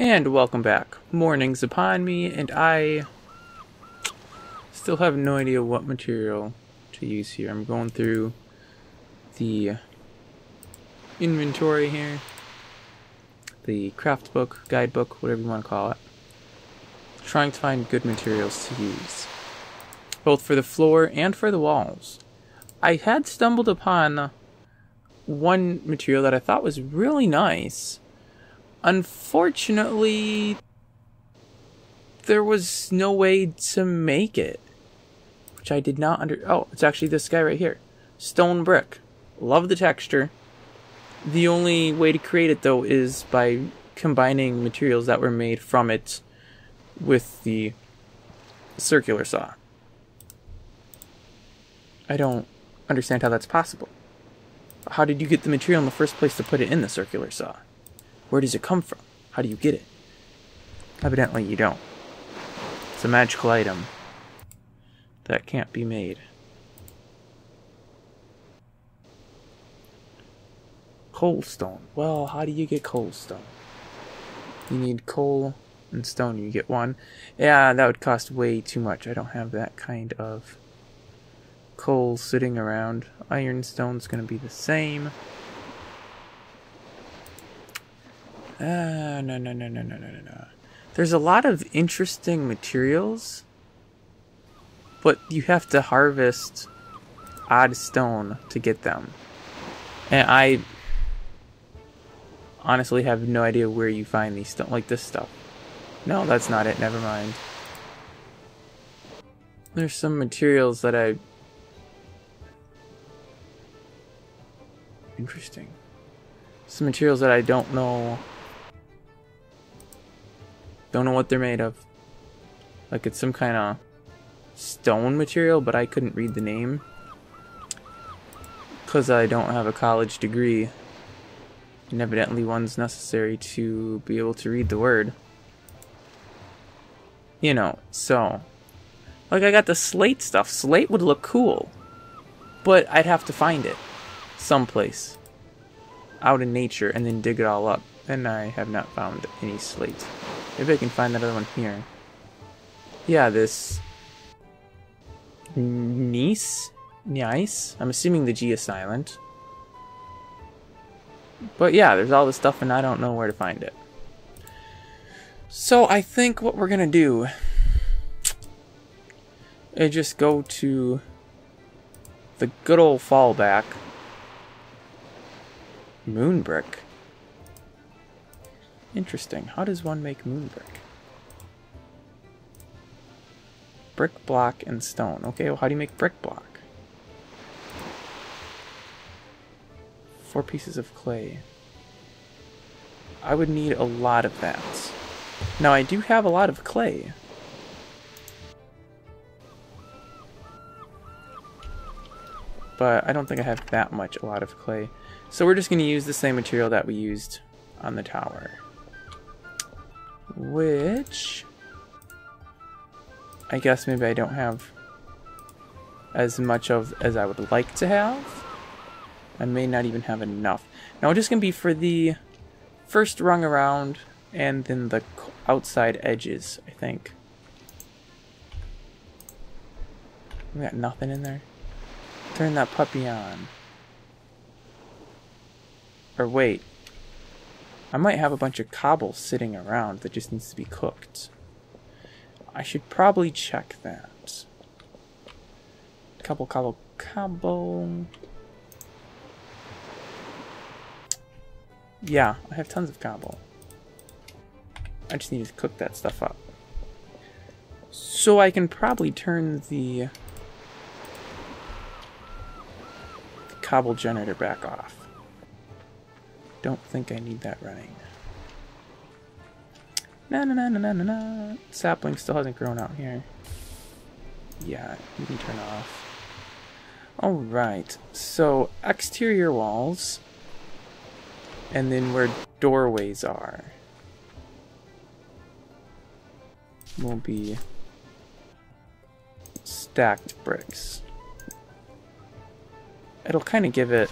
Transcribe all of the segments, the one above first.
And welcome back. Morning's upon me, and I still have no idea what material to use here. I'm going through the inventory here, the craft book, guidebook, whatever you want to call it. Trying to find good materials to use, both for the floor and for the walls. I had stumbled upon one material that I thought was really nice Unfortunately, there was no way to make it. Which I did not under. Oh, it's actually this guy right here. Stone brick. Love the texture. The only way to create it, though, is by combining materials that were made from it with the circular saw. I don't understand how that's possible. How did you get the material in the first place to put it in the circular saw? Where does it come from? How do you get it? Evidently you don't. It's a magical item that can't be made. Coal stone. Well, how do you get coal stone? You need coal and stone. You get one. Yeah, that would cost way too much. I don't have that kind of coal sitting around. Ironstone's going to be the same. Ah, no, no, no, no, no, no, no. There's a lot of interesting materials, but you have to harvest odd stone to get them. And I honestly have no idea where you find these stuff like this stuff. No, that's not it. Never mind. There's some materials that I interesting. Some materials that I don't know don't know what they're made of. Like it's some kind of stone material, but I couldn't read the name. Because I don't have a college degree. And evidently one's necessary to be able to read the word. You know, so. Like I got the slate stuff. Slate would look cool. But I'd have to find it. Someplace. Out in nature and then dig it all up. And I have not found any slate. Maybe I can find that other one here. Yeah, this... Gneiss? Gneiss? I'm assuming the G is silent. But yeah, there's all this stuff and I don't know where to find it. So I think what we're gonna do is just go to the good old fallback. Moonbrick. Interesting. How does one make moon brick? Brick, block, and stone. Okay, well, how do you make brick block? Four pieces of clay. I would need a lot of that. Now, I do have a lot of clay. But I don't think I have that much, a lot of clay. So we're just going to use the same material that we used on the tower which I guess maybe I don't have as much of as I would like to have. I may not even have enough. Now, just going to be for the first rung around and then the outside edges, I think. We got nothing in there. Turn that puppy on. Or wait, I might have a bunch of cobble sitting around that just needs to be cooked. I should probably check that. Cobble, cobble, cobble. Yeah, I have tons of cobble. I just need to cook that stuff up. So I can probably turn the cobble generator back off don't think I need that running. Na na na na na na. Sapling still hasn't grown out here. Yeah, you can turn off. Alright, so exterior walls. And then where doorways are. Will be stacked bricks. It'll kind of give it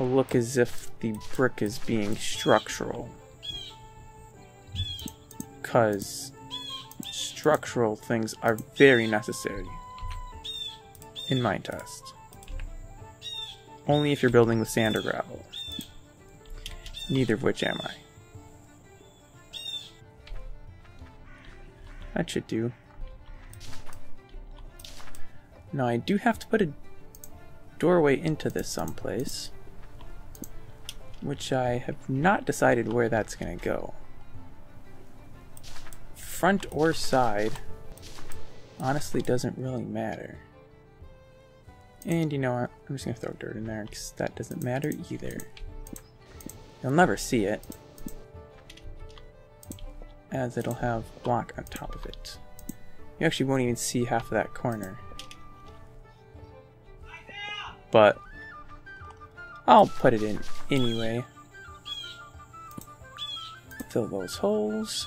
a look as if the brick is being structural. because structural things are very necessary in Minetest. Only if you're building with sand or gravel. Neither of which am I. That should do. Now I do have to put a doorway into this someplace. Which I have not decided where that's going to go. Front or side honestly doesn't really matter. And you know what? I'm just going to throw dirt in there because that doesn't matter either. You'll never see it as it'll have block on top of it. You actually won't even see half of that corner. But I'll put it in anyway. Fill those holes.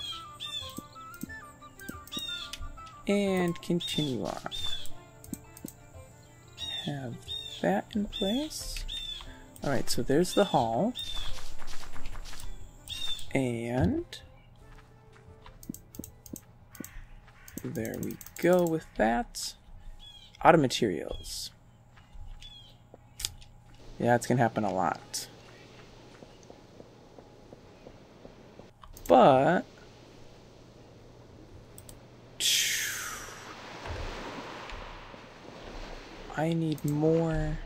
And continue on. Have that in place. Alright, so there's the hall. And there we go with that. Auto materials. Yeah, it's to happen a lot. But... I need more...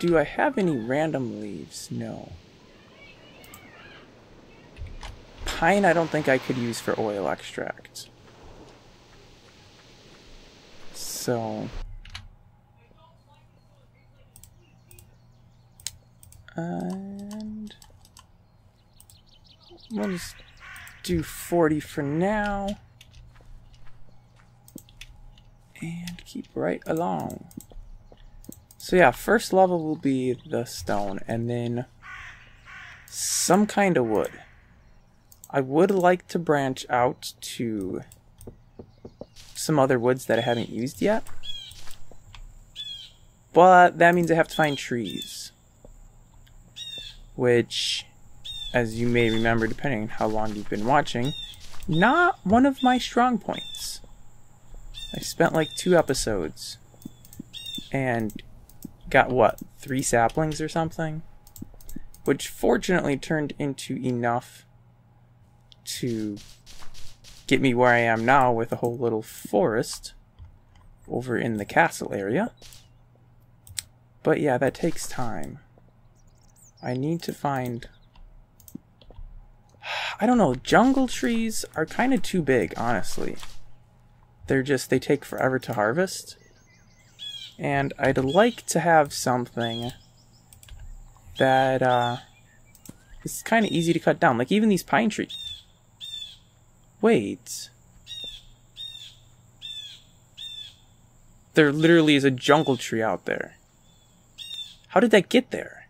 Do I have any random leaves? No. Pine I don't think I could use for oil extract. So... And... We'll just do 40 for now. And keep right along. So yeah, first level will be the stone, and then some kind of wood. I would like to branch out to some other woods that I haven't used yet. But that means I have to find trees. Which, as you may remember, depending on how long you've been watching, not one of my strong points. I spent like two episodes and got what, three saplings or something? Which fortunately turned into enough to get me where I am now with a whole little forest over in the castle area. But yeah, that takes time. I need to find... I don't know, jungle trees are kind of too big, honestly. They're just, they take forever to harvest. And I'd like to have something that uh, is kind of easy to cut down. Like even these pine trees. Wait. There literally is a jungle tree out there. How did that get there?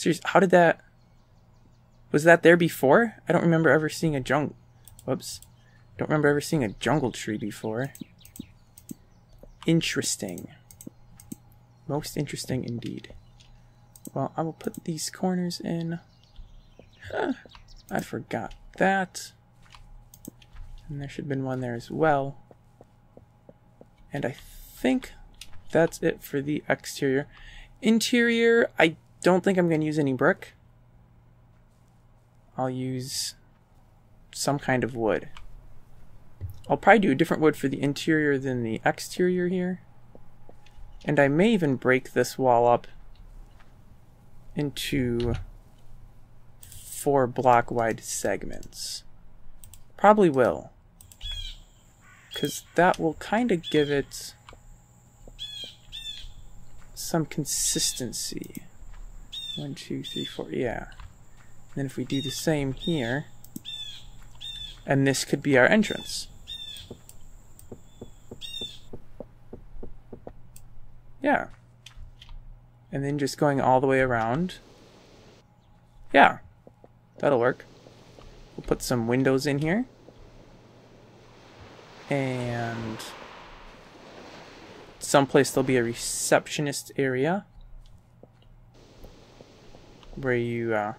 Seriously, how did that... Was that there before? I don't remember ever seeing a jungle... Whoops. Don't remember ever seeing a jungle tree before. Interesting. Most interesting indeed. Well, I will put these corners in. Huh, I forgot that. And there should have been one there as well. And I think that's it for the exterior. Interior, I don't think I'm going to use any brick. I'll use some kind of wood. I'll probably do a different wood for the interior than the exterior here. And I may even break this wall up into four block wide segments. Probably will. Because that will kind of give it some consistency. One, two, three, four, yeah. And then if we do the same here, and this could be our entrance. Yeah and then just going all the way around. Yeah, that'll work. We'll put some windows in here. And someplace there'll be a receptionist area where you, uh,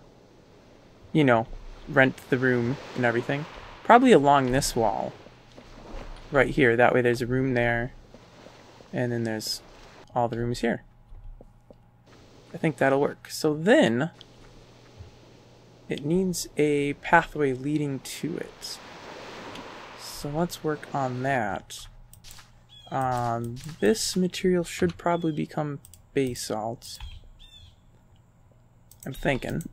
you know, rent the room and everything. Probably along this wall. Right here. That way there's a room there. And then there's all the rooms here. I think that'll work. So then, it needs a pathway leading to it. So let's work on that. Um, this material should probably become basalt. I'm thinking.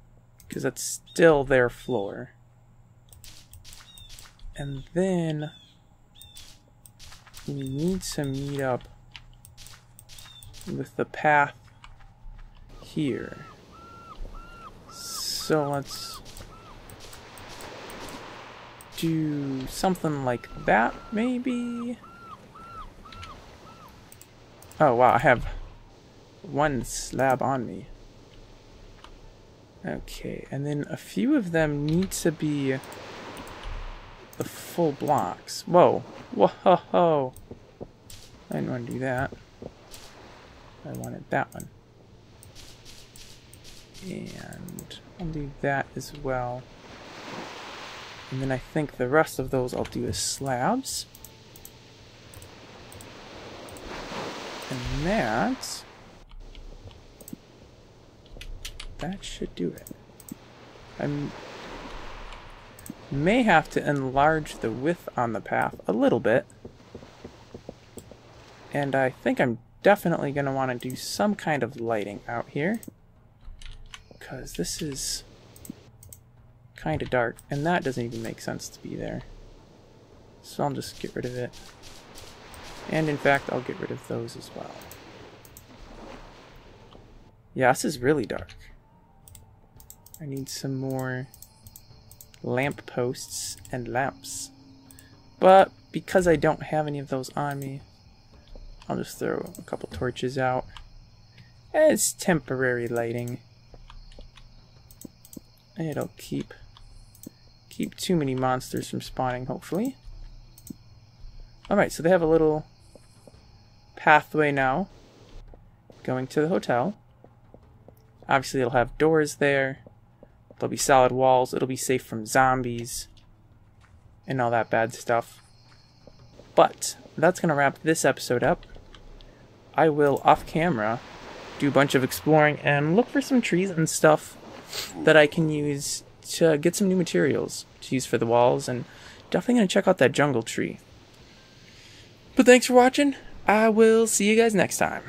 Because that's still their floor. And then we need to meet up with the path here. So let's do something like that, maybe? Oh, wow, I have one slab on me. Okay, and then a few of them need to be the full blocks. Whoa. Whoa. I didn't want to do that. I wanted that one. And I'll do that as well. And then I think the rest of those I'll do as slabs. And that... That should do it. I may have to enlarge the width on the path a little bit. And I think I'm definitely going to want to do some kind of lighting out here. Because this is kind of dark. And that doesn't even make sense to be there. So I'll just get rid of it. And in fact, I'll get rid of those as well. Yeah, this is really dark. I need some more lamp posts and lamps. But because I don't have any of those on me, I'll just throw a couple torches out. It's temporary lighting. It'll keep keep too many monsters from spawning, hopefully. Alright, so they have a little pathway now going to the hotel. Obviously, it'll have doors there. There'll be solid walls. It'll be safe from zombies and all that bad stuff. But that's going to wrap this episode up. I will, off camera, do a bunch of exploring and look for some trees and stuff that I can use to get some new materials to use for the walls and definitely going to check out that jungle tree. But thanks for watching. I will see you guys next time.